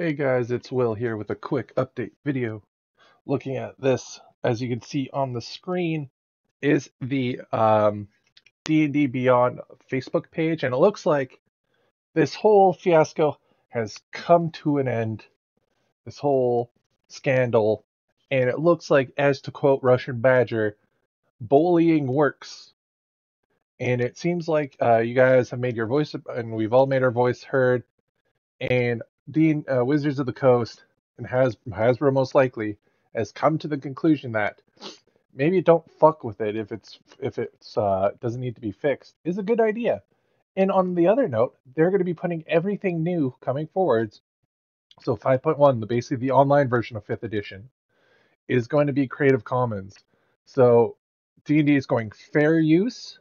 Hey guys, it's Will here with a quick update video. Looking at this, as you can see on the screen, is the um, D&D Beyond Facebook page, and it looks like this whole fiasco has come to an end. This whole scandal, and it looks like, as to quote Russian Badger, bullying works. And it seems like uh, you guys have made your voice, and we've all made our voice heard. And Dean uh, Wizards of the Coast and Has Hasbro most likely has come to the conclusion that maybe don't fuck with it if it's if it's uh, doesn't need to be fixed is a good idea. And on the other note, they're going to be putting everything new coming forwards. So 5.1, the basically the online version of 5th edition, is going to be Creative Commons. So D&D is going fair use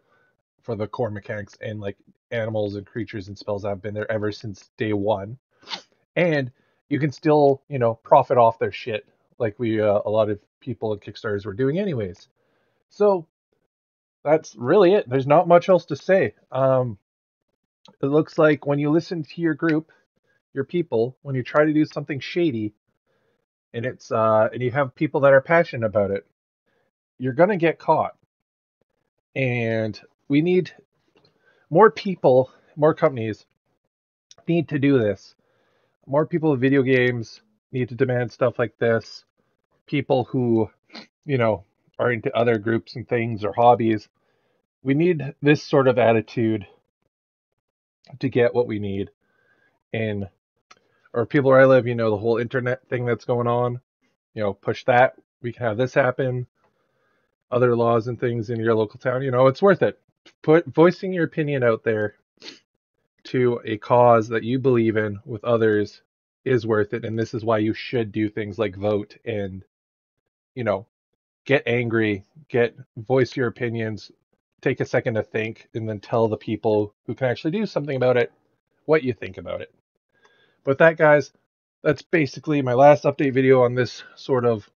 for the core mechanics and like animals and creatures and spells that have been there ever since day one and you can still you know profit off their shit like we uh, a lot of people at kickstarters were doing anyways. So that's really it. There's not much else to say. Um it looks like when you listen to your group your people when you try to do something shady and it's uh and you have people that are passionate about it you're gonna get caught. And we need more people more companies need to do this more people in video games need to demand stuff like this. People who, you know, are into other groups and things or hobbies. We need this sort of attitude to get what we need. And or people where I live, you know, the whole internet thing that's going on, you know, push that. We can have this happen. Other laws and things in your local town, you know, it's worth it. Put voicing your opinion out there to a cause that you believe in with others is worth it and this is why you should do things like vote and you know get angry get voice your opinions take a second to think and then tell the people who can actually do something about it what you think about it. But that guys that's basically my last update video on this sort of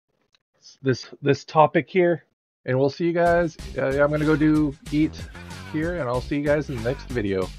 this this topic here and we'll see you guys uh, i'm gonna go do eat here and i'll see you guys in the next video